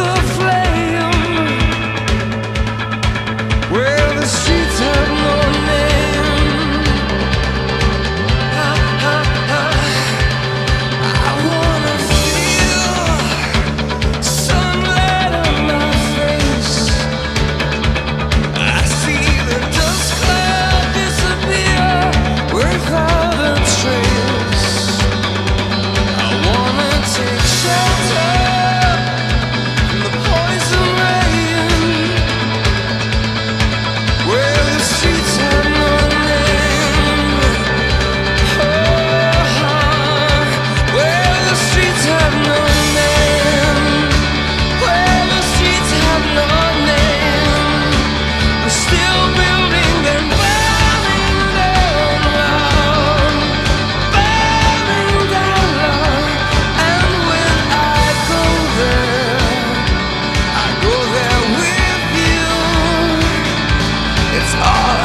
the flame. Where the sea It's all